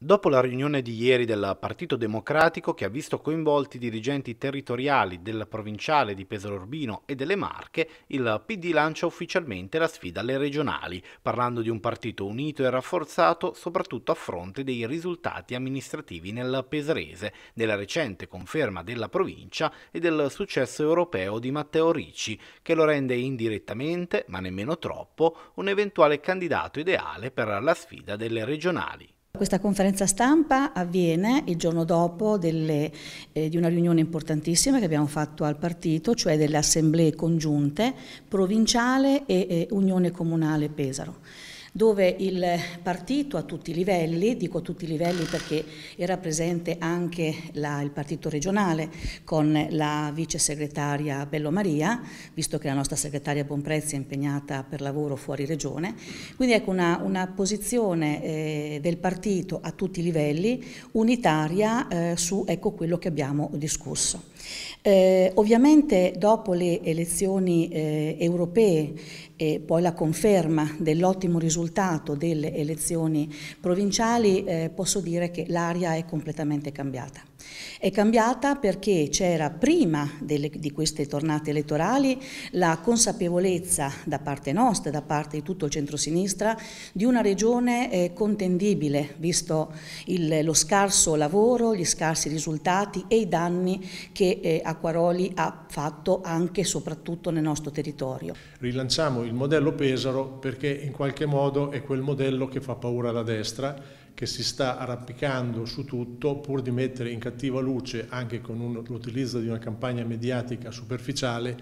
Dopo la riunione di ieri del Partito Democratico che ha visto coinvolti dirigenti territoriali del provinciale di Pesaro Urbino e delle Marche, il PD lancia ufficialmente la sfida alle regionali, parlando di un partito unito e rafforzato soprattutto a fronte dei risultati amministrativi nel Pesarese, della recente conferma della provincia e del successo europeo di Matteo Ricci, che lo rende indirettamente, ma nemmeno troppo, un eventuale candidato ideale per la sfida delle regionali. Questa conferenza stampa avviene il giorno dopo delle, eh, di una riunione importantissima che abbiamo fatto al partito, cioè delle assemblee congiunte provinciale e eh, Unione Comunale Pesaro dove il partito a tutti i livelli, dico a tutti i livelli perché era presente anche la, il partito regionale con la vice segretaria Bello Maria, visto che la nostra segretaria Bonprezzi è impegnata per lavoro fuori regione, quindi ecco una, una posizione eh, del partito a tutti i livelli unitaria eh, su ecco, quello che abbiamo discusso. Eh, ovviamente dopo le elezioni eh, europee e poi la conferma dell'ottimo risultato delle elezioni provinciali, eh, posso dire che l'aria è completamente cambiata. È cambiata perché c'era prima delle, di queste tornate elettorali la consapevolezza da parte nostra, da parte di tutto il centrosinistra, di una regione eh, contendibile, visto il, lo scarso lavoro, gli scarsi risultati e i danni che eh, Acquaroli ha fatto anche e soprattutto nel nostro territorio. Rilanciamo il modello Pesaro perché in qualche modo è quel modello che fa paura alla destra che si sta arrampicando su tutto pur di mettere in cattiva luce anche con l'utilizzo di una campagna mediatica superficiale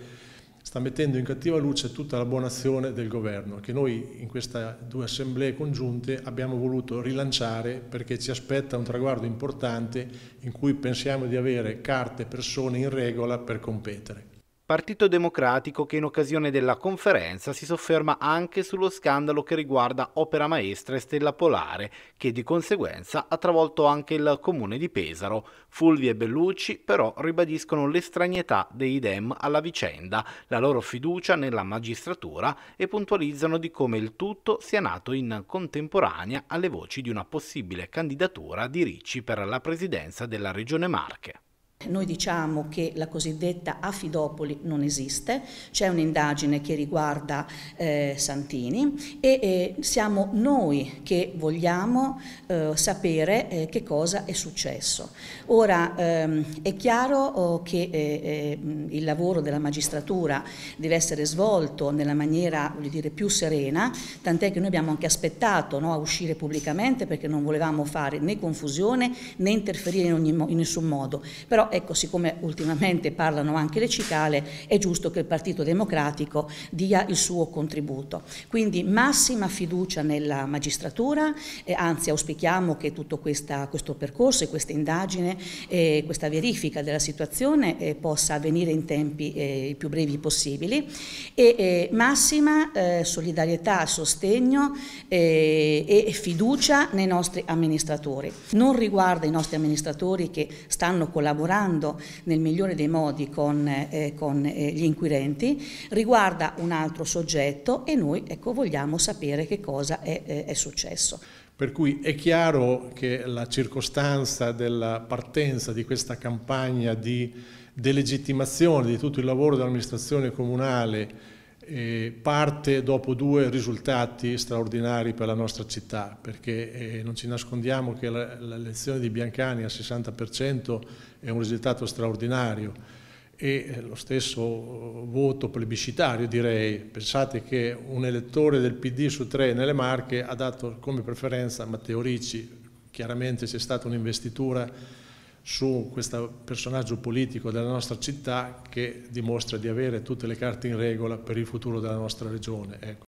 sta mettendo in cattiva luce tutta la buona azione del governo che noi in queste due assemblee congiunte abbiamo voluto rilanciare perché ci aspetta un traguardo importante in cui pensiamo di avere carte e persone in regola per competere. Partito Democratico che in occasione della conferenza si sofferma anche sullo scandalo che riguarda Opera Maestra e Stella Polare, che di conseguenza ha travolto anche il comune di Pesaro. Fulvi e Bellucci però ribadiscono l'estragnetà dei Dem alla vicenda, la loro fiducia nella magistratura e puntualizzano di come il tutto sia nato in contemporanea alle voci di una possibile candidatura di Ricci per la presidenza della Regione Marche. Noi diciamo che la cosiddetta affidopoli non esiste, c'è un'indagine che riguarda eh, Santini e eh, siamo noi che vogliamo eh, sapere eh, che cosa è successo. Ora ehm, è chiaro oh, che eh, eh, il lavoro della magistratura deve essere svolto nella maniera dire, più serena, tant'è che noi abbiamo anche aspettato no, a uscire pubblicamente perché non volevamo fare né confusione né interferire in, ogni, in nessun modo. Però ecco, siccome ultimamente parlano anche le cicale, è giusto che il Partito Democratico dia il suo contributo. Quindi massima fiducia nella magistratura, eh, anzi auspichiamo che tutto questa, questo percorso e questa indagine e questa verifica della situazione eh, possa avvenire in tempi eh, più brevi possibili e eh, massima eh, solidarietà, sostegno eh, e fiducia nei nostri amministratori. Non riguarda i nostri amministratori che stanno collaborando collaborando nel migliore dei modi con, eh, con eh, gli inquirenti, riguarda un altro soggetto e noi ecco, vogliamo sapere che cosa è, è, è successo. Per cui è chiaro che la circostanza della partenza di questa campagna di delegittimazione di tutto il lavoro dell'amministrazione comunale eh, parte dopo due risultati straordinari per la nostra città, perché eh, non ci nascondiamo che l'elezione di Biancani al 60% è un risultato straordinario e eh, lo stesso voto plebiscitario direi, pensate che un elettore del PD su tre nelle Marche ha dato come preferenza Matteo Ricci, chiaramente c'è stata un'investitura su questo personaggio politico della nostra città che dimostra di avere tutte le carte in regola per il futuro della nostra regione. Ecco.